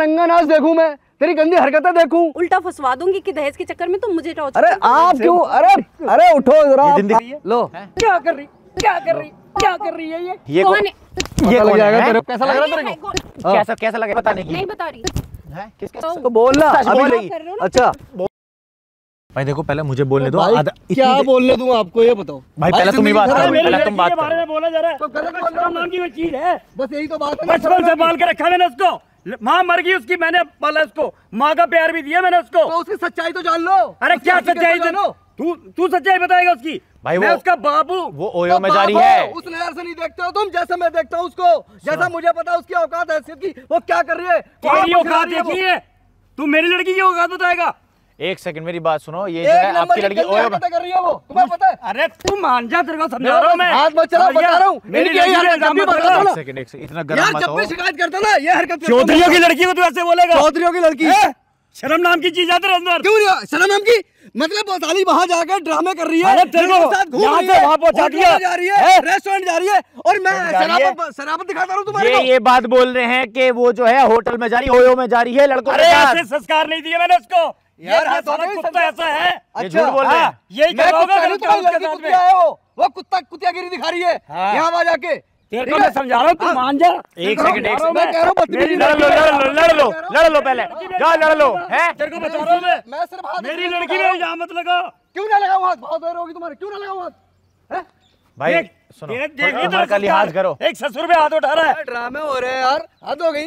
नंगा नाच देखूँ मैं? तेरी गंदी हरकतें देखूँ। उल्टा फंसवा दूँगी कि दहेज के चक्कर में तुम मुझे टॉर्चर अरे आप क्यों? अरे अरे उठो जरा लो। क्या कर रही क्या कर रही क्या कर रही है ये? ये कौन है? ये लग कौन जाएगा है? तेरे कैसा लग रहा है तेरे को? हाँ। कैसा कैसा लगे पता नहीं। नहीं बता रही। है? किसका तो- तो बोलना अभी रही। कर रहे हो ना? अच्छा। भाई देखो पहले मुझे बोलने दो। क्या बोलने दूँ आपको ये बताओ। भाई पहले तुम ही बात करो पहले तुम बात बारे में बोला जा रहा है। तो गलत बोल रहा हूँ। नाम की कोई चीज़ है बस यही तो बात है। ना, बचपन से पाल के रखा मैंने उसको। माँ मर गई उसकी मैंने पाला उसको। माँ का प्यार भी दिया मैंने उसको। तो उसकी सच्चाई तो जान लो। अरे क्या सच्चाई तो जानो? तू तू सच्चाई बताएगा उसकी। भाई मैं वो- उसका बाबू। वो ओयो में जा जारी है। उस नज़र से नहीं देखते हो तुम जैसे मैं देखता हूँ उसको। जैसा मुझे पता उसकी औकात है की वो क्या कर रही औकात? देखी है? तू मेरी लड़की की औकात बताएगा। एक सेकंड मेरी बात सुनो ये जो है आपकी लड़की हरकतें कर रही है वो? तुम्हें पता है? अरे तू मान जा तेरे को समझा रहा हूँ मैं। हाथ मत गया? बता रहा हूँ। मेरी पे हरकत इल्ज़ाम भी बता। एक सेकंड एक सेकंड इतना गर्म यार मत जब भी शिकायत करता ना ये हरकत चौधरियों की लड़की को तू ऐसे बोलेगा? चौधरियों की लड़की। हैं? शर्म नाम की चीज़ है अंदर। क्यों नहीं शर्म नाम की? मतलब साली वहाँ जाकर ड्रामे कर रही है अरे तेरे को यहाँ से है, वहाँ पहुँचा दिया। जा रही है रेस्टोरेंट जा रही है और मैं जा रही है। शराबत शराबत दिखाता रहूँ तुम्हारे ये को। ये बात बोल रहे हैं कि वो जो है होटल में जा रही ओयो में जा रही है लड़कों अरे ऐसे संस्कार नहीं दिए मैंने उसको। यार, हाँ, तो कुत्ता ऐसा है। ये झूठ बोल रहे हैं। हाँ, यही मैं कुत्ता नहीं, तुम्हारी लड़की में। वो। वो कुत्ता कुत्तियागिरी दिखा रही है। हाँ। यहाँ वहाँ जाके तेरे को मैं समझा रहा हूँ तू हाँ। मान जा। एक सेकंड एक समझा मैं कह रहा हूँ बदतमीजी लड़ लो लड़ लो लड़ लो लड़ लो पहले। जाओ लड़ लो हैं? तेरे को बता रहा हूँ मैं। मैं सिर्फ़ हाथ मेरी लड़की में मत लगा क्यों ना लगाऊँ? हाथ बहुत देर होगी तुम्हारे। क्यों ना लगाऊँ हाथ? भाई सुनो। देख, का लिहाज करो। एक ससुर पे हाथ उठा रहा है। ड्रामे हो रहे हैं यार। हद हो गई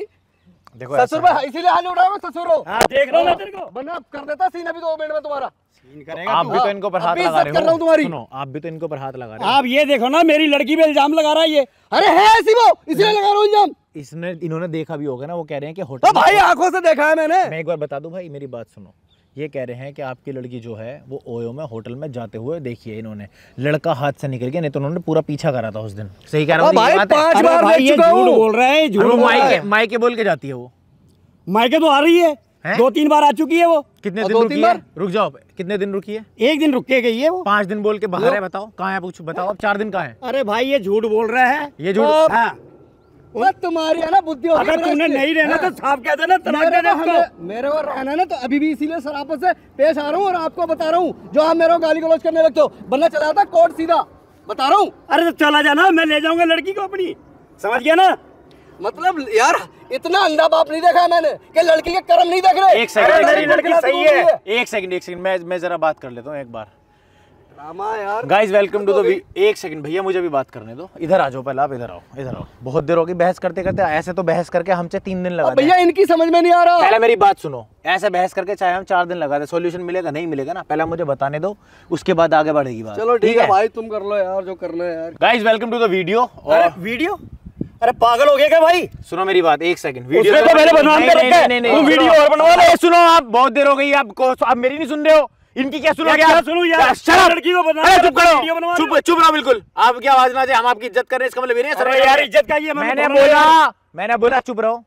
देखो ससुर भाई इसीलिए हाल उड़ा मैं ससुर हो हाँ देख रहा हूँ मैं तेरे को। बना कर देता सीन अभी दो मिनट में तुम्हारा। सीन करेगा आप भी तो इनको पर हाथ लगा इज़्ज़त कर रहे रहा हूँ हो तुम्हारी। सुनो आप भी तो इनको पर हाथ लगा रहे हो। आप ये देखो ना मेरी लड़की पे इल्ज़ाम लगा रहा है ये। अरे है ऐसी वो इसीलिए लगा रहा हूँ इल्ज़ाम। इसने इन्होंने देखा भी होगा ना वो कह रहे हैं कि तो होटल भाई आँखों से देखा है मैंने। मैं एक बार बता दूँ भाई मेरी बात सुनो। ये कह रहे हैं कि आपकी लड़की जो है वो ओयो में होटल में जाते हुए देखी है इन्होंने। लड़का हाथ से निकल गया नहीं तो उन्होंने पूरा पीछा करा था उस दिन। सही कह रहा हूँ भाई बात है। पाँच बार भाई ये झूठ बोल रहा है झूठ मायके मायके बोल के जाती है वो। मायके तो आ रही है। हैं? दो तीन बार आ चुकी है वो। कितने दिन रुकी है? रुक जाओ कितने दिन रुकी है? एक दिन रुक के गई है वो। पाँच दिन बोल के बाहर है बताओ कहाँ है पूछ बताओ अब चार दिन कहाँ है? अरे भाई ये झूठ बोल रहा है। ये झूठ तुम्हारी है ना बुद्धि अगर तूने नहीं रहना तो। साफ़ कह देना तलाक मेरे दे दे को उसको। हमें- मेरे को रहना ना तो अभी भी इसीलिए शराफत से पेश आ रहा हूँ और आपको बता रहा हूँ। जो आप मेरे को गाली गलौज करने लगते हो बनना चला था कोर्ट सीधा। बता रहा हूँ। अरे तो चला जाना मैं ले जाऊँगा लड़की को अपनी। समझ गया ना? मतलब यार इतना अंधा बाप नहीं देखा मैंने कि लड़की के कर्म नहीं देख रहे। एक सेकंड मेरी लड़की सही है। एक सेकंड एक सेकंड मैं मैं जरा बात कर लेता हूँ एक बार। गाइस वेलकम टू द एक सेकंड भैया मुझे भी बात करने दो। इधर आ जाओ पहले आप इधर आओ इधर आओ। बहुत देर होगी बहस करते करते ऐसे तो बहस करके हमसे तीन दिन लगा भैया इनकी समझ में नहीं आ रहा। पहले मेरी बात सुनो। ऐसे बहस करके चाहे हम चार दिन लगा दे सॉल्यूशन मिलेगा नहीं मिलेगा ना? पहले मुझे बताने दो उसके बाद आगे बढ़ेगी बात। चलो ठीक है भाई तुम कर लो यार जो करना है यार। Guys welcome to the video अरे और वीडियो अरे पागल हो गया क्या भाई? सुनो मेरी बात एक सेकंड उसने तो पहले बदनाम कर रखा है। वीडियो और बनवा लो। सुनो आप बहुत देर हो गई आपको आप मेरी नहीं सुन रहे हो। इनकी क्या सुनो क्या सुनूं यार? लड़की को अरे चुप करो। चुप चुप रहो बिल्कुल। आपकी आवाज़ ना जाए हम आपकी इज़्ज़त कर रहे हैं इसका मतलब ये नहीं है सर यार इज़्ज़त का ये मैंने बोला मैंने बोला चुप रहो।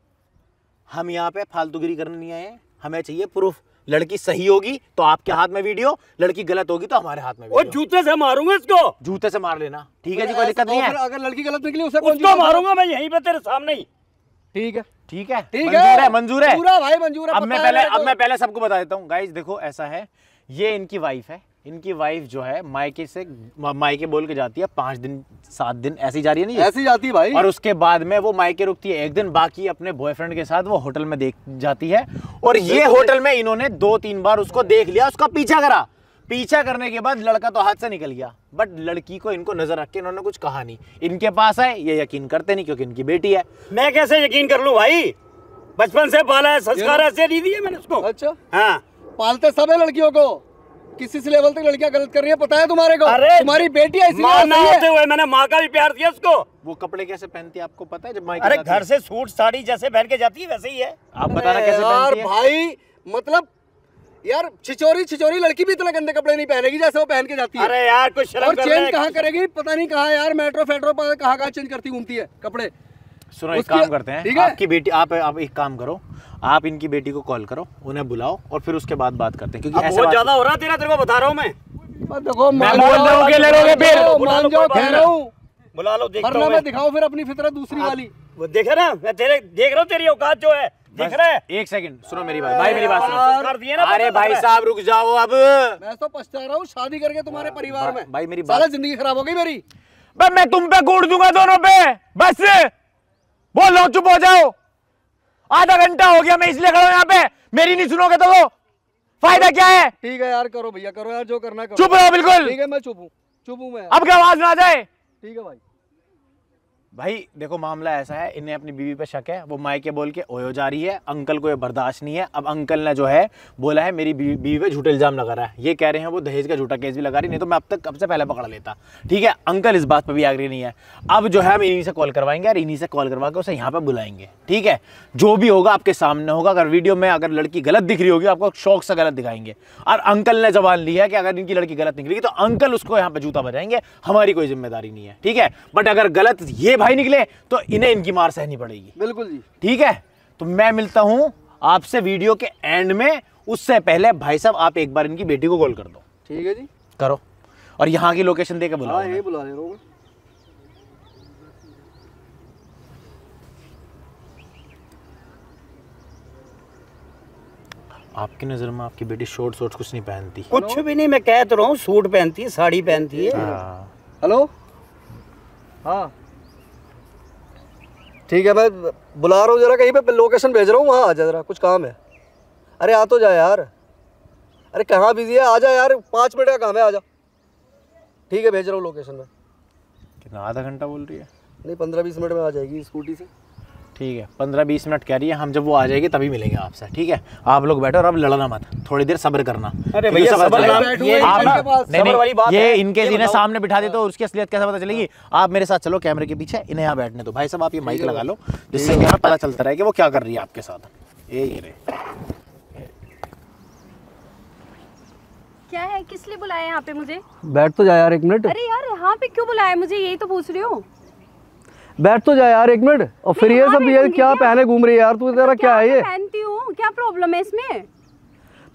हम यहाँ पे फालतूगिरी करने नहीं आए हैं। हमें चाहिए प्रूफ लड़की सही होगी तो आपके हाथ में वीडियो लड़की गलत होगी तो हमारे हाथ में और वीडियो। जूते से मारूँगा इसको। जूते से मार लेना। ठीक है जी कोई दिक्कत नहीं है। अगर लड़की गलत निकली उसे उसको मारूँगा मैं यहीं पे तेरे सामने ही। ठीक है। ठीक है? ठीक मंजूर है। मंजूर है। पूरा भाई मंजूर है अब मैं पहले अब मैं पहले सबको बता देता हूँ। गाइस देखो ऐसा है। ये इनकी वाइफ है। इनकी वाइफ जो है मायके से मायके बोल के जाती है पाँच दिन सात दिन ऐसी जा रही है नहीं ऐसी जाती है भाई। और उसके बाद में वो मायके रुकती है। एक दिन बाकी अपने बॉयफ्रेंड के साथ वो होटल में देख जाती है। और ये होटल में इन्होंने दो तीन बार उसको देख लिया उसका पीछा करा। पीछा करने के बाद लड़का तो हाथ से निकल गया। बट लड़की को इनको नज़र रख के इन्होंने कुछ कहा नहीं। इनके पास है ये यकीन करते नहीं क्योंकि इनकी बेटी है। मैं कैसे यकीन कर लूँ भाई? बचपन से पाला है संस्कार ऐसे नहीं दिए मैंने उसको। अच्छा। हाँ। पालते सब है लड़कियों को। किसी से लेवल तक लड़कियाँ गलत कर रही है पता है तुम्हारे को? अरे तुम्हारी बेटी है माँ ना है। होते हुए मैंने माँ का भी प्यार दिया उसको। वो कपड़े कैसे पहनती है आपको पता है? जब मायके अरे घर से सूट साड़ी जैसे पहन के जाती है वैसे ही है। आप बताना कैसे यार पहनती है? भाई मतलब यार छिचोरी छिचोरी लड़की भी इतने गंदे कपड़े नहीं पहनेगी जैसे वो पहन के जाती है। अरे यार कुछ और चेंज। कहाँ करेगी? पता नहीं कहाँ यार मेट्रो फेट्रो पर कहाँ कहाँ चेंज करती घूमती है कपड़े। सुनो एक काम करते हैं। ठीक है? आपकी बेटी आप आप एक काम करो। आप इनकी बेटी को कॉल करो उन्हें बुलाओ और फिर उसके बाद बात करते हैं क्योंकि ऐसे बहुत ज़्यादा हो रहा है तेरा तेरे को बता रहा हूँ मैं। देखो मैं मान बोल जाओ, रहा हूँ कि लड़ोगे फिर। मान जाओ कह रहा हूँ बुला लो देखता वरना मैं मैं। दिखाऊँ फिर अपनी फितरत दूसरी वाली। वो देखे ना मैं तेरे देख रहा हूँ तेरी औकात जो है। दिख रहा है? एक सेकंड सुनो मेरी बात भाई मेरी बात सुनो। कर दिए ना अरे भाई रहा है। साहब रुक जाओ अब। मैं तो पछता रहा हूँ शादी करके तुम्हारे परिवार में। भाई, मेरी बात- ज़िंदगी खराब हो गई मेरी। मैं तुम पे कूट दूँगा दोनों पे बस। बोल लो चुप हो जाओ। आधा घंटा हो गया मैं इसलिए खड़ा हूँ यहाँ पे। मेरी नहीं सुनोगे तो वो फ़ायदा क्या है? ठीक है यार करो भैया करो यार जो करना करो। चुप रहो बिल्कुल। ठीक है मैं चुप हूँ चुप हूँ मैं। अब क्या आवाज़ ना जाए? ठीक है भाई। भाई, देखो मामला ऐसा है, इन्हें अपनी बीवी पे शक है, वो मायके बोल के, ओयो जा रही है, अंकल को ये बर्दाश्त नहीं है, अब अंकल ने जो है, बोला है, मेरी बीवी बीवी पे झूठे इल्ज़ाम लगा रहा है। ये कह रहे हैं वो दहेज का झूठा केस भी लगा रही नहीं तो मैं अब तक कब से पहले पकड़ लेता? ठीक है, अंकल इस बात पर भी आग्रही नहीं है। अब जो है, हम इन्हीं से कॉल करवाएँगे और इन्हीं से कॉल करवा के उसे यहाँ पर बुलाएँगे। ठीक है, जो भी होगा आपके सामने होगा, अगर वीडियो में अगर लड़की गलत दिख रही होगी, आपको शौक से गलत दिखाएँगे। और अंकल ने जवान लिया है कि अगर इनकी लड़की गलत निकलेगी तो अंकल उसको यहाँ पर जूता बजाएँगे, हमारी कोई ज़िम्मेदारी नहीं है। ठीक है, बट अगर गलत ये भाई निकले तो इन्हें इनकी मार सहनी पड़ेगी। बिल्कुल जी। ठीक है? तो मैं मिलता हूँ आपसे वीडियो के एंड में। उससे पहले भाई साहब आप एक बार इनकी बेटी को कॉल कर दो। ठीक है जी। करो। और यहाँ की लोकेशन दे के बुलाओ हाँ यही बुला ले रहा आपकी नज़र में आपकी बेटी शॉर्ट शॉर्ट्स कुछ नहीं पहनती। कुछ भी नहीं मैं कह तो रहा हूँ सूट पहनती है साड़ी पहनती है। हाँ। हेलो हाँ। ठीक है मैं बुला रहा हूँ जरा कहीं पे लोकेशन भेज रहा हूँ वहाँ आ जा जरा कुछ काम है। अरे आ तो जा यार। अरे कहाँ बिज़ी है? आ जा यार पाँच मिनट का काम है आ जा। ठीक है भेज रहा हूँ लोकेशन में। कितना आधा घंटा बोल रही है? नहीं पंद्रह बीस मिनट में आ जाएगी स्कूटी से। ठीक है पंद्रह बीस मिनट कह रही है हम जब वो आ जाएगी तभी मिलेंगे आपसे ठीक है? आप लोग बैठो और अब लड़ना मत थोड़ी देर सब्र करना। अरे भैया, सब्र सब्र ये आप इनके ना- नहीं, नहीं, वाली बात ये है। इनके ये इन्हें सामने बिठा दे तो उसकी असलियत कैसे पता चलेगी? आप मेरे साथ चलो कैमरे के पीछे इन्हें यहाँ बैठने दो। भाई साहब आप ये माइक लगा लो जिससे हमें पता चलता रहे कि वो क्या कर रही है आपके साथ। ये क्या है? किस लिए बुलाया यहाँ पे मुझे? बैठ तो जा यार एक मिनट। अरे यार यहाँ पे क्यों बुलाया मुझे? यही तो पूछ रही हूँ। बैठ तो जा यार एक मिनट। और फिर ये सब ये क्या? पहने घूम रही है यार? तू तेरा क्या है ये? पहनती हूँ? क्या प्रॉब्लम है इसमें?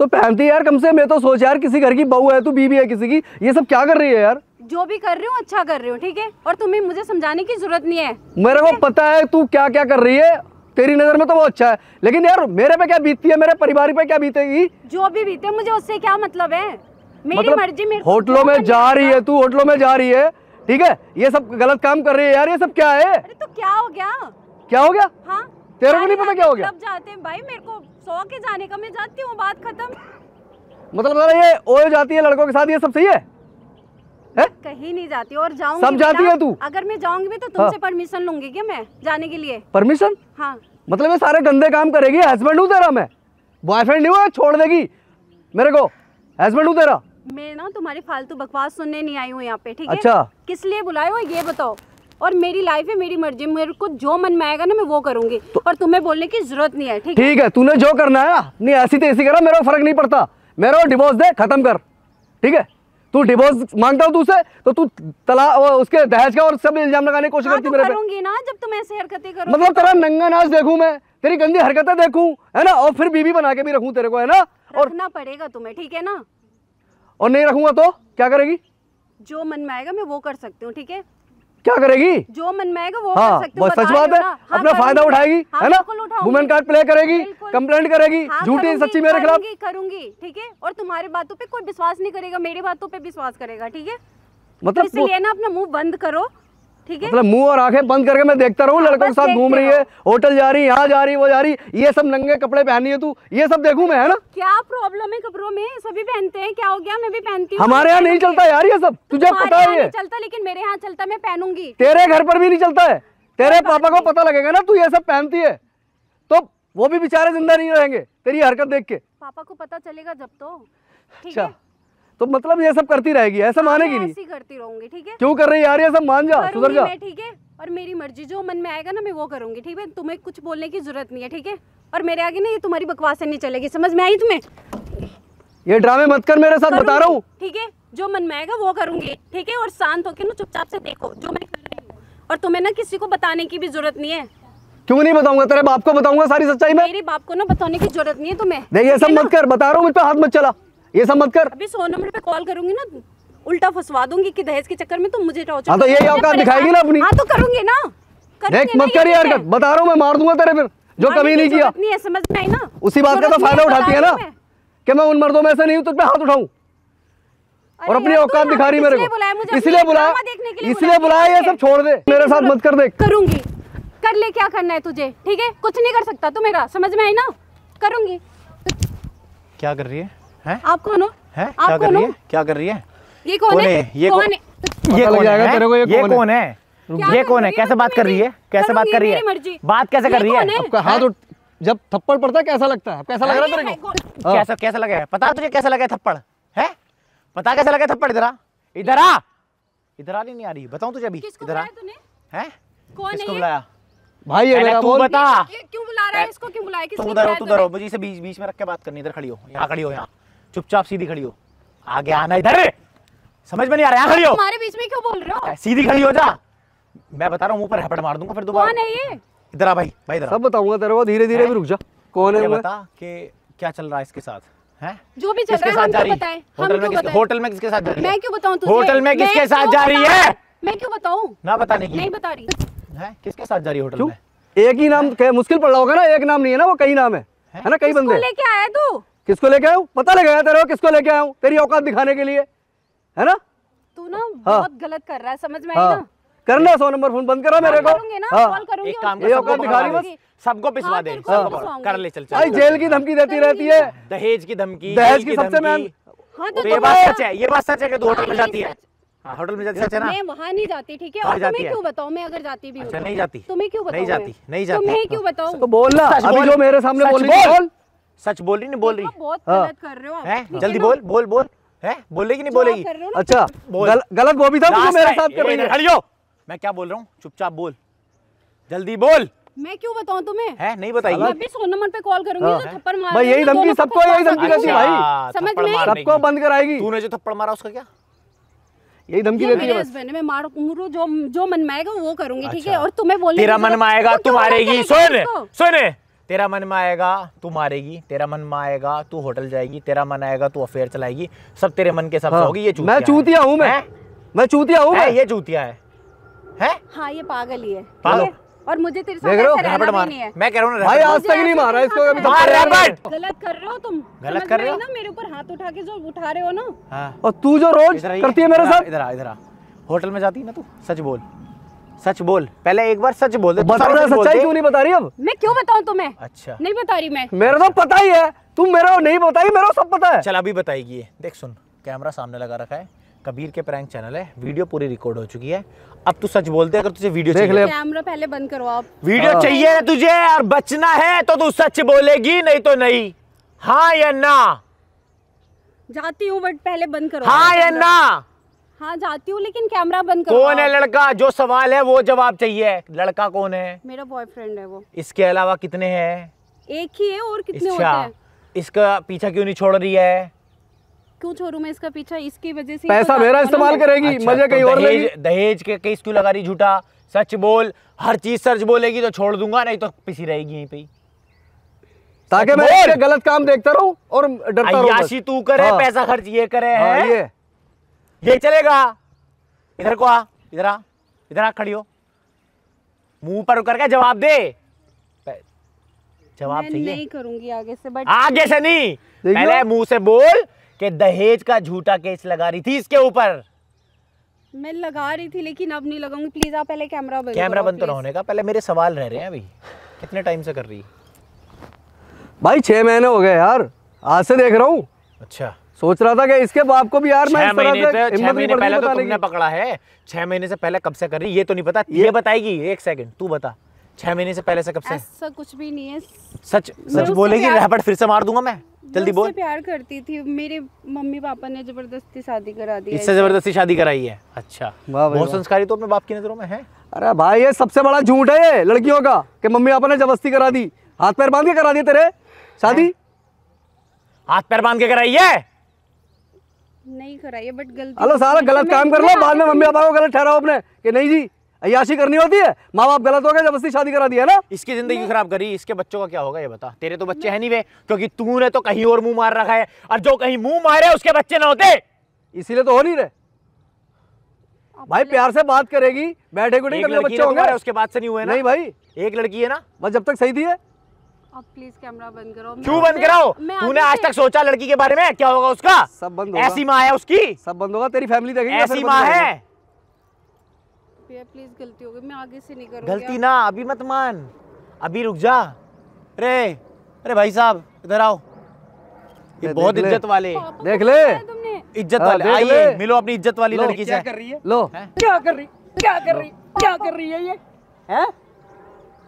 तो पहनती यार कम से मैं तो सोच यार किसी घर की बहू है तू बीवी है किसी की ये सब क्या कर रही है यार? जो भी कर रही हूँ अच्छा कर रही हूँ ठीक है? और तुम्हें मुझे समझाने की ज़रूरत नहीं है मेरे को पता है तू क्या क्या कर रही है तेरी नज़र में तो वो अच्छा है लेकिन यार मेरे पे क्या बीतती है मेरे परिवार पे क्या बीतेगी? जो भी बीते मुझे उससे क्या मतलब है? मेरी मर्ज़ी मेरे होटलों में जा रही है तू होटलों में जा रही है ठीक है? ये सब गलत काम कर रही है यार ये सब क्या है? अरे तो क्या हो गया? क्या हो गया? हाँ। तेरे को नहीं पता क्या हो गया? जाते हैं भाई मेरे को शौक है जाने का मैं जाती हूँ बात खत्म। मतलब ये ओए जाती है लड़कों के साथ ये सब सही है? हैं? कहीं नहीं जाती और जाऊँगी सब जाती है तू? अगर मैं जाऊँगी भी तो तुमसे परमिशन लूँगी क्या मैं जाने के लिए? परमिशन हाँ। मतलब ये सारे गंदे काम करेगी हस्बैंड हूँ तेरा मैं। बॉयफ्रेंड नहीं हुआ छोड़ देगी। मेरे को हस्बैंड हूँ तेरा। मैं ना तुम्हारी फालतू बकवास सुनने नहीं आई हूँ यहाँ पे ठीक है? अच्छा। किस लिए बुलाए हो ये बताओ। और मेरी लाइफ है मेरी मर्ज़ी मेरे को जो मन में आएगा ना मैं वो करूँगी। तो, और तुम्हें बोलने की ज़रूरत नहीं है ठीक है? ठीक है तूने जो करना है ना नहीं ऐसी तो ऐसी करा मेरे फ़र्क नहीं पड़ता। मेरे डिवोर्स दे खत्म कर ठीक है? तू डिवोर्स माँगता हूँ तुझसे तो तू तला उसके दहेज का और सब इल्ज़ाम लगाने की कोशिश हाँ करती तो मेरे करूँगी ना जब तुम ऐसे हरकतें करो मतलब तेरा नंगा नाच देखूँ मैं तेरी गंदी हरकतें देखूँ है ना? और फिर बीबी बना के भी रखूँ तेरे को है ना? और रखना पड़ेगा तुम्हें ठीक है ना? और नहीं रखूँगा तो क्या करेगी? जो मन में आएगा मैं वो कर सकती हूँ ठीक है? क्या करेगी? जो मन में आएगा वो हाँ कर सकती हूँ सच बात है हाँ, अपना फ़ायदा। उठाएगी हाँ, है ना? वुमेन कार्ड प्ले करेगी कंप्लेंट करेगी हाँ, झूठी सच्ची मेरे खिलाफ। करूँगी ठीक है? और तुम्हारी बातों पे कोई विश्वास नहीं करेगा मेरी बातों पे विश्वास करेगा ठीक है? तो मतलब वो- इसलिए ना अपना मुँह बंद करो ठीक है? मतलब मुँह और आँखें बंद करके मैं देखता रहूँ हाँ, लड़कों के साथ घूम रही है। होटल जा रही यहाँ जा रही वो जा रही ये सब नंगे कपड़े पहनी है तू ये सब देखूँ मैं है ना? क्या प्रॉब्लम है कपड़ों में? सभी पहनते हैं क्या हो गया? मैं भी पहनती हूँ। हमारे यहाँ नहीं चलता यार ये सब तुझे पता है चलता लेकिन मेरे यहाँ चलता मैं पहनूँगी। तेरे घर पर भी नहीं चलता है। तेरे पापा को पता लगेगा ना तू ये सब पहनती है। तो वो भी बेचारे ज़िंदा नहीं रहेंगे तेरी हरकत देख के। पापा को पता चलेगा जब तो। ठीक अच्छा। है? तो मतलब ये सब करती रहेगी ऐसा मानेगी नहीं। ऐसे ही करती रहूँगी ठीक है? क्यों कर रही यार ये सब मान जा सुधर जा। ठीक है? और मेरी मर्ज़ी जो मन में आएगा ना मैं वो करूँगी ठीक है? तुम्हें कुछ बोलने की ज़रूरत नहीं है ठीक है? और मेरे आगे ना ये तुम्हारी बकवास नहीं चलेगी समझ में आई तुम्हें? ये ड्रामे मत कर मेरे साथ बता रहा हूँ। ठीक है? जो मन में आएगा वो करूँगी ठीक है? और शांत होकर ना चुपचाप से देखो जो मैं कर रही हूँ। और तुम्हें ना किसी को बताने की भी ज़रूरत नहीं है। क्यों नहीं बताऊँगा? तेरे बाप को बताऊँगा सारी सच्चाई में? मेरे बाप को ना बताने की ज़रूरत नहीं है तुम्हें नहीं ये सब मत कर बता रहा हूँ मुझ हाथ मत चला। ये सब मत कर। अभी सौ नंबर पे कॉल करूँगी ना उल्टा फंसवा दूँगी कि दहेज के चक्कर में तुम मुझे टॉर्चर हाँ तो यही औकात दिखाएगी ना अपनी। हाँ तो करूँगी ना। देख मत कर यार बता रहा हूँ मैं मार दूँगा तेरे फिर जो कभी नहीं किया। नहीं समझ में आई ना? उसी बात का तो फ़ायदा उठाती है ना कि मैं उन मर्दों में से नहीं हूँ तुझ पे हाथ उठाऊं। और अपनी औकात दिखा रही मेरे को। इसलिए बुलाया ड्रामा देखने के लिए इसलिए बुलाया ये सब छोड़ दे। मेरे साथ मत कर देख। करूँगी। कर ले क्या करना है तुझे? ठीक है? कुछ नहीं कर सकता तू मेरा समझ में आई ना? करूँगी। क्या कर रही है? हैं? आप कौन हो? हैं? आप क्या कर रही है? क्या कर रही है? ये कौन कौन है? ये कौन है? ये कौन जाएगा है? तेरे को ये कौन है? है? ये कौन है? कैसे बात कर रही है? कैसे बात कर रही है? बात कैसे कर रही है? आपका हाथ उठ जब थप्पड़ पड़ता है कैसा लगता है? कैसा लग रहा है तेरे को? हाँ। कैसा कैसा लगा है? पता तुझे कैसा लगा है थप्पड़? है? पता कैसा लगा थप्पड़ इधर आ। इधर आ! इधर आ नहीं आ रही। बताऊँ तुझे अभी? इधर आ। है? किसको बुलाया? भाई ये मेरा तू बोल। बता। क्यों बुला रहा है? इसको क्यों बुलाया? किसने हो बुलाया तू उधर हो। मुझे इसे बीच बीच में रख के बात करनी इधर खड़ी हो। यहाँ खड़ी हो यहाँ। चुपचाप सीधी खड़ी हो। आगे आना इधर। समझ में नहीं आ रहा यहाँ खड़ी हो। तुम्हारे बीच में क्यों बोल रहे हो? सीधी खड़ी हो जा। मैं बता रहा हूँ मुँह पर हैपट मार दूँगा फिर दोबारा। कौन है ये? इधर आ भाई भाई इधर सब बताऊँगा तेरे को धीरे धीरे भी रुक जा। कौन है बता कि क्या चल रहा है इसके साथ हैं? जो भी चल रहा है साथ हम जा क्यों रही? बताएँ? होटल में किसके होटल में किसके साथ जा रही है? मैं क्यों बताऊँ तुझे? होटल में किसके साथ जा रही है? मैं क्यों बताऊँ? ना बताने की नहीं बता रही। हैं? किसके साथ जा रही है होटल में? एक ही नाम मुश्किल पड़ रहा होगा ना एक नाम नहीं है ना वो कई नाम है। है? ना कई बंदे लेके आया तू? किसको लेके आया हूँ? पता लगा तेरे को किसको लेके आया हूँ? तेरी औकात दिखाने के लिए। है ना? तू ना बहुत गलत कर रहा है समझ में आई हाँ। ना? करना सौ नंबर फ़ोन बंद करा मेरे को। हाँ। कॉल करूँगी एक और काम ये कर औकात सबको दिखा रही पिसवा बस। दे सबको पिसवा हाँ, दे। कर ले चल चल जेल की धमकी देती रहती है। दहेज की धमकी दहेज की सबसे धमकी। मैं- हाँ तो ये बात सच है ये बात सच है कि तू होटल में जाती है। हाँ, होटल में जाती है, ना? मैं वहाँ नहीं जाती ठीक है? और तुम्हें है? क्यों बताऊँ? मैं अगर जाती भी हूँ। अच्छा। नहीं जाती। तुम्हें क्यों बताऊँ नहीं जाती नहीं जाती। तुम्हें क्यों बताऊँ? तो बोलना अभी जो मेरे सामने बोल। बोल। बोल सच बोल रही नहीं बोल? रही बहुत हाँ। गलत कर रहे हो आप। है? जल्दी बोल बोल बोल। है? बोलेगी नहीं बोलेगी? हो अच्छा गलत वो भी था मेरे साथ कर रही है मैं क्या बोल रहा हूँ? चुपचाप बोल। जल्दी बोल। मैं क्यों बताऊँ तुम्हें? है? नहीं मैं बताइए अभी सौ नंबर पे कॉल करूँगी हाँ। तो थप्पड़ मार भाई यही धमकी सबको यही धमकी रहती है भाई। समझ में? सबको बंद कराएगी। तूने जो थप्पड़ मारा उसका क्या? यही धमकी देती है बस। है मैं मार मुरू जो जो मन में आएगा वो करूँगी ठीक है? अच्छा। और तुम्हें बोलने तेरा मन में आएगा तो तू मारेगी सुन सुन। तेरा मन में आएगा तू मारेगी तेरा मन में आएगा तू होटल जाएगी तेरा मन आएगा तू अफेयर चलाएगी सब तेरे मन के हिसाब से हाँ। होगी ये चूतिया मैं चूतिया हूँ मैं। मैं चूतिया हूँ मैं। ये चूतिया है। हैं? हाँ ये पागल ही है। पागल। और मुझे तेरे साथ ऐसा रहना भी मार। नहीं है। मैं कह रहा हूँ भाई आज तक नहीं मारा इसको कभी मार गलत कर रहे हो तुम। गलत कर रहे हो? ना? मेरे ऊपर हाथ उठा के जो उठा रहे हो ना? हाँ। और तू जो रोज करती है मेरे साथ। इधर आ इधर आ। होटल में जाती है ना तू? सच बोल। सच बोल पहले एक बार सच बोल दे तू बता सच्चाई। क्यों नहीं बता रही अब? मैं क्यों बताऊँ तुम्हें? अच्छा। नहीं बता रही मैं। मेरे तो पता ही है तुम मेरे को नहीं बताई मेरे को सब पता है। चल अभी बताएगी ये देख सुन कैमरा सामने लगा रखा है। कबीर के प्रैंक चैनल है वीडियो पूरी रिकॉर्ड हो चुकी है। अब तू सच बोलते अगर तुझे वीडियो देख चाहिए। ले। कैमरा पहले बंद करो आप। वीडियो चाहिए ना तुझे और बचना है तो तू सच बोलेगी नहीं तो नहीं। हाँ या ना? जाती हूँ बट पहले बंद करो। हाँ या। ना? हाँ जाती हूँ लेकिन कैमरा बंद करो कौन है लड़का? जो सवाल है वो जवाब चाहिए। लड़का कौन है? मेरा बॉयफ्रेंड है वो। इसके अलावा कितने हैं? एक ही है और कितने होते अच्छा हैं? इसका पीछा क्यों नहीं छोड़ रही है? क्यों छोड़ू मैं इसका पीछा? इसकी वजह से पैसा तो मेरा इस्तेमाल करेगी अच्छा, मज़े तो कहीं और दहेज दहेज के केस क्यों लगा रही झूठा? सच बोल हर चीज़ सच बोलेगी तो छोड़ दूँगा नहीं तो पिसी रहेगी यहीं पे। ताकि मैं गलत काम देखता रहूँ और डरता रहूँ तू करे हाँ। पैसा खर्च ये करे हाँ, है? ये चलेगा। इधर को आ इधर आ इधर आ खड़ी हो। मुँह पर करके जवाब दे। जवाब चाहिए। नहीं करूँगी आगे से बट आगे से नहीं। पहले मुँह से बोल कि दहेज का झूठा केस लगा रही थी इसके ऊपर। मैं लगा रही थी लेकिन अब नहीं लगाऊँगी। प्लीज़ आप पहले कैमरा बंद कैमरा बंद तो ना होने का। पहले मेरे सवाल रह रहे हैं अभी। कितने टाइम से कर रही? है भाई छह महीने हो गए यार। आज से देख रहा हूँ। अच्छा। सोच रहा था कि इसके बाप को भी यार मैं छह इस तरह महीने से छह हिम्मत नहीं महीने पहले तो तुमने पकड़ा है। छह महीने से पहले कब से कर रही ये तो नहीं पता। ये बताएगी एक सेकंड तू बता। छह महीने से पहले से कब से? ऐसा कुछ भी नहीं है। सच सच बोलेगी रैपट फिर से मार दूँगा मैं। जल्दी बोल। प्यार करती थी। मेरे मम्मी पापा ने ज़बरदस्ती शादी करा दी इससे ज़बरदस्ती शादी कराई है। अच्छा। वाह भाई बहुत संस्कारी तो अपने बाप की नज़रों में है। अरे भाई ये सबसे बड़ा झूठ है ये लड़कियों का कि मम्मी पापा ने ज़बरदस्ती करा दी। हाथ पैर बाँध के करा दी तेरे। शादी? हाथ पैर बाँध के कराई है? नहीं कराई है बट गलती हेलो सारा गलत काम कर लो बाद में मम्मी पापा को गलत ठहराओ अपने कि नहीं जी अयाशी करनी होती है माँ बाप गलत हो गए ज़बरदस्ती शादी करा दिया ना? इसकी ज़िंदगी खराब करी इसके बच्चों का क्या होगा ये बता? तेरे तो बच्चे हैं नहीं वे क्योंकि तूने तो कहीं और मुँह मार रखा है और जो कहीं मुँह मारे उसके बच्चे ना होते। इसीलिए तो हो नहीं रहे। भाई प्यार से बात करेगी बैठे गुटे बच्चे होंगे। उसके बाद से नहीं हुए ना? नहीं भाई। एक लड़की है ना? बस जब तक सही थी है। अब प्लीज़ कैमरा बंद करो। क्यों बंद कराओ? तूने आज तक सोचा लड़की के बारे में? क्या होगा उसका? सब बंद होगा। ऐसी माँ है उसकी? सब बंद होगा तेरी फैमिली देखेगी ऐसी माँ है? प्लीज़ गलती हो गई। मैं आगे से नहीं करूँगी गलती ना अभी मत मान। अभी रुक जा। अरे अरे भाई साहब इधर आओ। ये बहुत इज़्ज़त वाले। देख ले। इज़्ज़त हाँ, वाले। आइए मिलो अपनी इज़्ज़त वाली लड़की क्या कर रही है? लो। क्या कर रही क्या कर रही क्या कर रही है ये? हैं?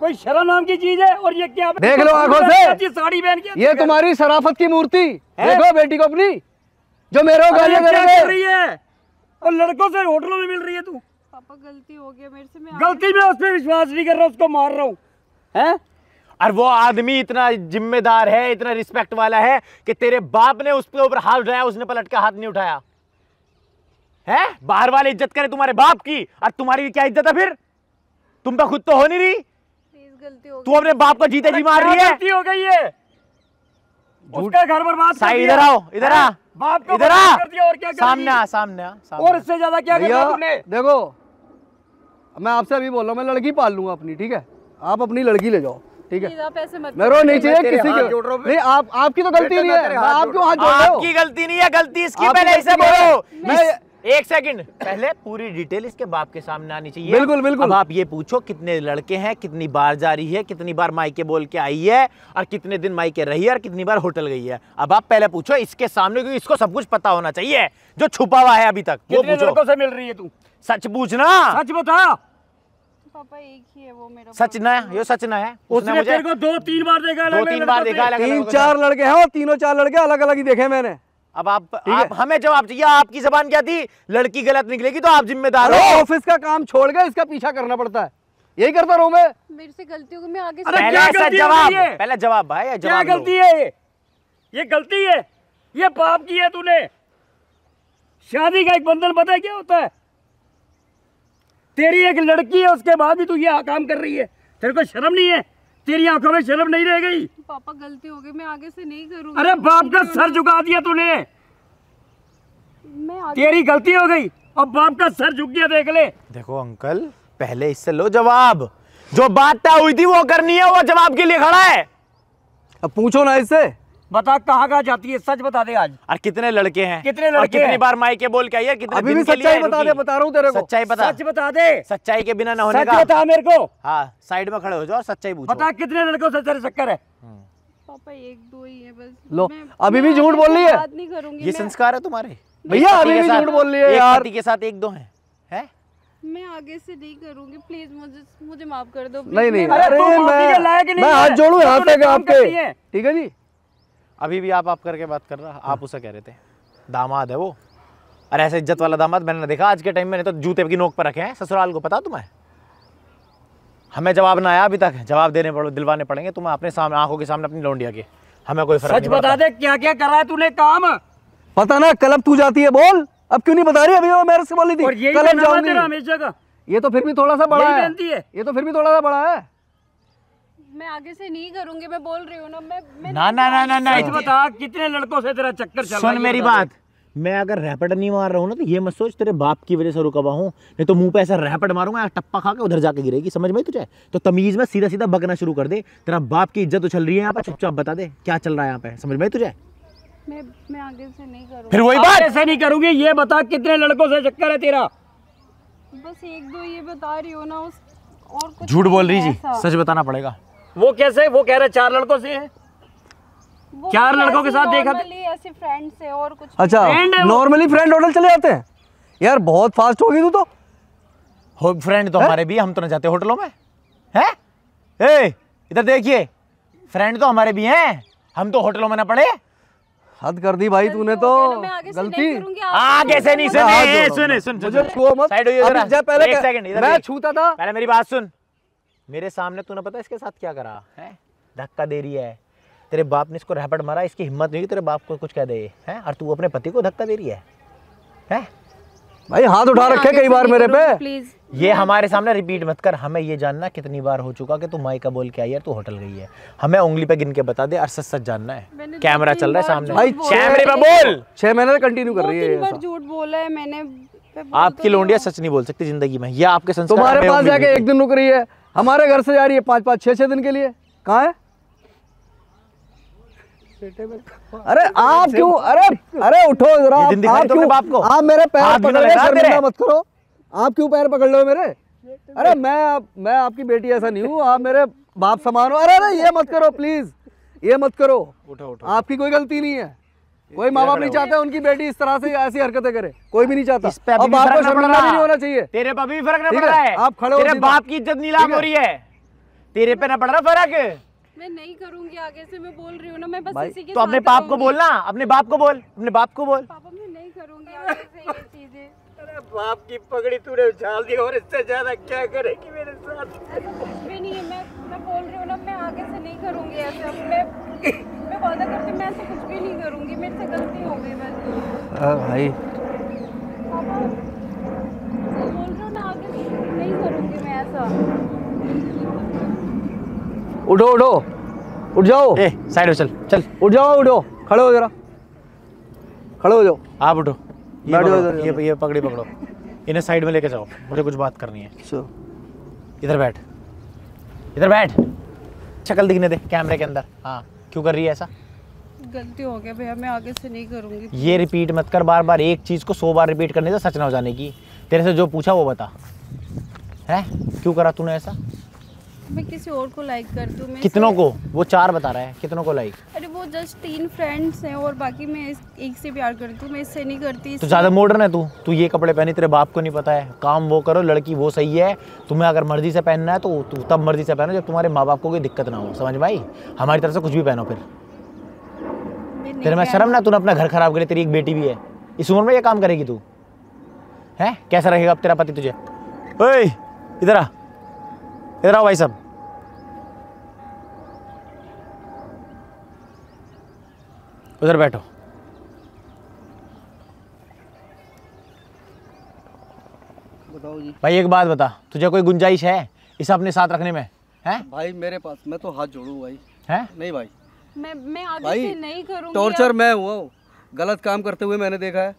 कोई शर्म नाम की चीज़ है? और ये क्या देख लो आँखों से। साड़ी पहन के ये तुम्हारी शराफत की मूर्ति? देखो बेटी को अपनी जो मेरे को गालियाँ कर है। रही है? और लड़कों से होटलों में मिल रही है तू। पापा गलती हो गया मेरे से मैं गलती में उस पर विश्वास नहीं कर रहा उसको मार रहा हूँ। हैं? और वो आदमी इतना जिम्मेदार है इतना रिस्पेक्ट वाला है कि तेरे बाप ने उसके ऊपर हाथ उठाया उसने पलट के हाथ नहीं उठाया। है? बाहर वाले इज़्ज़त करे तुम्हारे बाप की और तुम्हारी क्या इज़्ज़त है फिर? तुम तो खुद तो हो नहीं रही। गलती हो तू अपने बाप को जीते जी मार रही है? गलती हो गई है? उसका घर बर्बाद कर साई इधर आओ इधर आ। बाप को इधर आ। और क्या सामने आ सामने आ और इससे ज़्यादा क्या भैया करना तुमने? देखो मैं आपसे अभी बोल रहा हूँ मैं लड़की पाल लूँगा अपनी ठीक है? आप अपनी लड़की ले जाओ ठीक है? आप मत मेरे नहीं चाहिए किसी हाथ के हूँ। नहीं आप आपकी तो गलती नहीं है। हाथ आप जोड़ क्यों हाथ जोड़ रहे हो। आपकी गलती नहीं है गलती इसकी पहले इसे बोलो। एक सेकंड। पहले पूरी डिटेल इसके बाप के सामने आनी चाहिए। बिल्कुल, बिल्कुल। अब आप ये पूछो कितने लड़के हैं कितनी बार जा रही है कितनी बार मायके बोल के आई है और कितने दिन मायके रही है और कितनी बार होटल गई है। अब आप पहले पूछो इसके सामने क्योंकि इसको सब कुछ पता होना चाहिए जो छुपा हुआ है अभी तक वो पूछो। से मिल रही है तू? सच पूछना। सच बता। पापा एक ही है वो मेरा सच ना ये सच ना है। उसने मुझे तेरे को दो तीन बार देखा दो तीन बार देखा तीन चार लड़के हैं और तीनों चार लड़के अलग अलग ही देखे मैंने। अब आप आप हमें जवाब चाहिए आपकी जबान क्या थी? लड़की गलत निकलेगी तो आप जिम्मेदार हो। ऑफ़िस का काम छोड़ के इसका पीछा करना पड़ता है। यही करता रहूँ मैं। मेरे से गलती हो गई मैं आगे से अरे पहले ऐसा जवाब है? पहले जवाब भाई जवाब लो। गलती है ये? ये गलती है। ये पाप की है तूने। शादी का एक बंधन पता है क्या होता है? तेरी एक लड़की है उसके बाद भी तू ये काम कर रही है। तेरे को शर्म नहीं है? तेरी आँखों में शर्म नहीं रह गई? पापा गलती हो गई मैं आगे से नहीं करूँगी। अरे बाप का सर झुका दिया तूने। मैं तेरी गलती हो गई। अब बाप का सर झुक गया देख ले। देखो अंकल पहले इससे लो जवाब। जो बात तय हुई थी वो करनी है वो जवाब के लिए खड़ा है। अब पूछो ना इससे। बता कहाँ कहाँ जाती है सच बता दे आज। और कितने लड़के हैं? कितने लड़के कितनी? बार मायके बोल के आई है कितने अभी भी सच्चाई बता दे बता रहा हूँ तेरे को। सच्चाई बता। सच बता दे। सच्चाई के बिना ना होने सच का। बता मेरे को। हाँ साइड में खड़े हो जाओ और सच्चाई पूछो। बता कितने लड़कों से तेरे चक्कर है? पापा एक दो ही है बस। लो, मैं- अभी मैं भी झूठ बोल रही है? बात नहीं करूँगी ये संस्कार है तुम्हारे? भैया अभी भी झूठ बोल रही है यार। पति के साथ एक दो हैं। हैं? मैं आगे से नहीं करूँगी प्लीज़ मुझे मुझे माफ़ कर दो नहीं नहीं अरे अरे तू माफ़ी के लायक मैं नहीं मैं हाथ जोड़ू यहाँ तक आपके। ठीक है जी? अभी भी आप आप करके बात कर रहा आप उसे कह रहे थे। दामाद है वो। अरे ऐसा इज़्ज़त वाला दामाद मैंने देखा आज के टाइम में नहीं तो जूते की नोक पर रखे हैं ससुराल को पता तुम्हें? हमें जवाब ना आया अभी तक जवाब देने पड़ो दिलवाने पड़ेंगे। तुम अपने सामने आँखों के सामने अपनी लौंडिया के। हमें कोई फ़र्क सच नहीं बता दे क्या क्या करा है तूने काम? पता ना कल अब तू जाती है बोल। अब क्यों नहीं बता रही? अभी मेरे से बोली थी। और यही कल अब पहनावा जाऊँगी। हमेशा का। ये तो फिर भी थोड़ा सा बड़ा है। ये तो फिर भी थोड़ा सा बड़ा है। मैं आगे से नहीं करूँगी मैं बोल रही हूँ ना मैं मैं ना ना ना ना ना। बता कितने लड़कों से तेरा चक्कर चल रहा है सुन मेरी बता बात। मैं अगर रैपट नहीं मार रहा हूँ ना तो ये मत सोच तेरे बाप की वजह से रुका हुआ हूँ। नहीं तो मुँह पे ऐसा रैपट मारूँगा टप्पा खा के उधर जाके गिरेगी समझ में तुझे? तो तमीज में सीधा सीधा बगना शुरू कर दे। तेरा बाप की इज़्ज़त उछल रही है यहाँ पे चुपचाप बता दे क्या चल रहा है यहाँ पे समझ में तुझे? मैं मैं आगे से नहीं करूँगी। फिर वही बात? ऐसे नहीं करूँगी ये बता कितने लड़कों से चक्कर है तेरा। बस एक दो ये बता रही हो ना उस और झूठ बोल रही जी सच बताना पड़ेगा। वो कैसे वो कह रहे चार लड़कों से है। चार लड़कों के साथ देखा ऐसे फ्रेंड से और कुछ अच्छा। नॉर्मली फ्रेंड होटल चले जाते हैं? यार बहुत फास्ट होगी तू तो। हो फ्रेंड तो हमारे भी हम तो ना जाते होटलों में। हैं? ए इधर देखिए फ्रेंड तो हमारे भी हैं। हम तो होटलों में ना पड़े। हद कर दी भाई तूने तो। गलती। आगे से नहीं सुने सुने सुन मुझे छुओ मत। साइड हो जरा जा पहले एक सेकंड इधर मैं छूता था। पहले मेरी बात सुन। मेरे सामने तूने पता इसके साथ क्या करा? है? धक्का दे रही है। तेरे बाप ने इसको रैपट मारा इसकी हिम्मत नहीं तेरे बाप को कुछ कह दे। हैं? और तू अपने पति को धक्का दे रही है? हैं? भाई हाथ उठा रखे कई बार मेरे पे। प्लीज़ ये हमारे सामने रिपीट मत कर हमें ये जानना कितनी बार हो चुका कि तू माई का बोल के आई है तू होटल गई है। हमें उंगली पे गिन के बता दे और सच सच जानना है। कैमरा चल रहा है सामने। भाई। कैमरे पे बोल। छह महीने से कंटिन्यू कर रही है। झूठ बोला है मैंने आपकी तो लोंडिया सच नहीं बोल सकती ज़िंदगी में। ये आपके संस्कार तुम्हारे पास जाके एक दिन रुक रही है। हमारे घर से जा रही है पाँच पाँच छह छह दिन के लिए। कहाँ है? अरे आप क्यों अरे अरे उठो जरा आप- क्यों बाप को। आप मेरे पैर पकड़ रहे शर्मिंदा मत करो। आप क्यों पैर पकड़ हो मेरे? अरे मैं आप मैं आपकी बेटी ऐसा नहीं हूँ आप मेरे बाप समान हो। अरे अरे ये मत करो प्लीज़ ये मत करो। उठो उठो। आपकी कोई गलती नहीं है। कोई माँ बाप नहीं चाहते उनकी बेटी इस तरह से ऐसी हरकतें करे। कोई भी नहीं चाहता। इस पे भी बाप को शर्मिंदा भी नहीं होना चाहिए। तेरे पे भी फ़र्क ना पड़ रहा है, है आप खड़े हो तेरे बाप की इज़्ज़त नीलाम हो रही है। तेरे पे ना पड़ रहा फ़र्क? मैं नहीं करूँगी आगे से मैं बोल रही हूँ ना मैं बस इसी के तो अपने बाप को रहूँगी। बोलना अपने बाप को बोल अपने बाप को बोल। पापा मैं नहीं करूँगी आगे से ये चीज़ें। अरे बाप की पगड़ी तूने उछाल दी और इससे ज़्यादा क्या करेगी मेरे साथ? भी नहीं है मैं मैं बोल रही हूँ ना मैं आगे से नहीं करूँगी ऐसा मैं मैं वादा करती हूँ मैं ऐसा कुछ भी नहीं करूँगी मेरे से गलती हो गई बस। भाई। पापा बोल रही हूँ ना आगे से नहीं करूँगी मैं ऐसा। उठो उठो। उठ जाओ। ए साइड चल। चल। उठ जाओ उठो खड़े हो जरा। खड़े हो जाओ। आप उठो। ये पकड़ो, ये ये पकड़ी पकड़ो। इन्हें साइड में लेके जाओ। मुझे कुछ बात करनी है। इधर बैठ। इधर बैठ। शक्ल दिखने दे कैमरे के अंदर। हाँ। क्यों कर रही है ऐसा? गलती हो गया भैया मैं आगे से नहीं करूँगी। ये रिपीट मत कर। बार बार एक चीज़ को सौ बार रिपीट करने से सच ना हो जाने की। तेरे से जो पूछा वो बता। है? क्यों करा तूने ऐसा? मैं किसी और को लाइक करती हूँ कितनों को? वो चार बता रहा है कितनों को लाइक अरे वो जस्ट तीन फ्रेंड्स हैं और बाकी मैं एक से प्यार करती हूँ मैं इससे नहीं करती तो ज़्यादा मॉडर्न है तू। तू ये कपड़े पहनी तेरे बाप को नहीं पता है। काम वो करो लड़की वो सही है। तुम्हें अगर मर्ज़ी से पहनना है तो तू तब मर्ज़ी से पहनो जब तुम्हारे माँ बाप को कोई दिक्कत ना हो। समझ भाई? हमारी तरफ़ से कुछ भी पहनो फिर। तेरे में शर्म ना तूने अपना घर खराब करे तेरी एक बेटी भी है। इस उम्र में ये काम करेगी तू। है? कैसा रहेगा अब तेरा पति तुझे? ओए इधर आ। इधर आओ भाई साहब। उधर बैठो। बताओ जी। भाई एक बात बता तुझे कोई गुंजाइश है इसे अपने साथ रखने में? है? भाई मेरे पास मैं तो हाथ जोड़ू भाई। है? नहीं भाई। मैं मैं आगे भाई, से नहीं करूँगी टॉर्चर मैं हुआ हूँ। गलत काम करते हुए मैंने देखा है।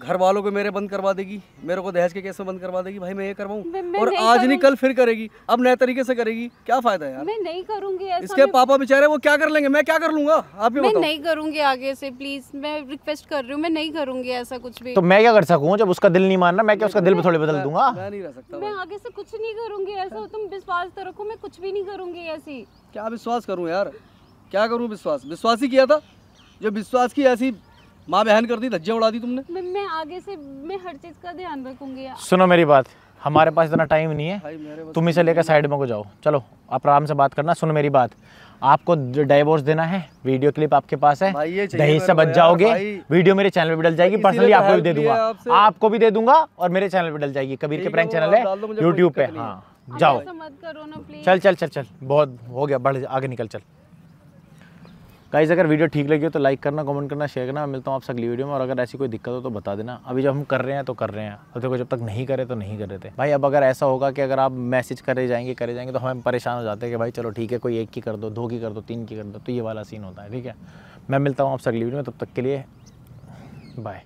घर वालों को मेरे बंद करवा देगी मेरे को दहेज के केस में बंद करवा देगी भाई मैं ये करवाऊँ? और नहीं आज नहीं कल फिर करेगी अब नए तरीके से करेगी क्या फ़ायदा यार? मैं नहीं करूँगी ऐसा इसके मैं, पापा बेचारे वो क्या कर लेंगे? मैं क्या कर लूँगा? आप ही मैं बताओ। नहीं करूँगी आगे से प्लीज़ मैं रिक्वेस्ट कर रही हूँ मैं नहीं करूँगी ऐसा कुछ भी। तो मैं क्या कर सकूँ? जब उसका दिल नहीं मानना मैं क्या उसका दिल थोड़ी बदल दूँगा? मैं नहीं रह सकता मैं आगे से कुछ नहीं करूँगी ऐसा तुम विश्वास तो रखो मैं कुछ भी नहीं करूँगी ऐसी। क्या विश्वास करूँ यार? क्या करूँ विश्वास? विश्वास ही किया था। जो विश्वास की ऐसी माँ बहन कर दी धज्जियाँ उड़ा दी तुमने। मैं मैं आगे से मैं हर चीज़ का ध्यान रखूँगी। सुनो मेरी बात हमारे पास इतना टाइम नहीं है। भाई मेरे बस तुम इसे लेकर साइड में को जाओ। चलो आप आराम से बात करना सुनो मेरी बात। आपको डाइवोर्स देना है वीडियो क्लिप आपके पास है। दहेज से बच जाओगे। वीडियो मेरे चैनल पे डल जाएगी पर्सनली आपको भी दे दूँगा। आपको भी दे दूँगा और मेरे चैनल पे डल जाएगी। कबीर के प्रैंक चैनल है यूट्यूब पे है। हाँ जाओ। मत करो ना प्लीज़ चल चल चल चल। बहुत हो गया बढ़ आगे निकल चल। गाइज़ अगर वीडियो ठीक लगी हो तो लाइक करना कमेंट करना शेयर करना। मैं मिलता हूँ आपसे अगली वीडियो में और अगर ऐसी कोई दिक्कत हो तो बता देना। अभी जब हम कर रहे हैं तो कर रहे हैं। और देखो, जब तक नहीं करे तो नहीं कर रहे थे। भाई, अब अगर ऐसा होगा कि अगर आप मैसेज करे जाएँगे करे जाएँगे तो हम परेशान हो जाते हैं कि भाई, चलो ठीक है, कोई एक की कर दो दो की कर दो, तीन की कर दो तो ये वाला सीन होता है, ठीक है? मैं मिलता हूँ आपसे अगली वीडियो में, तब तक के लिए बाय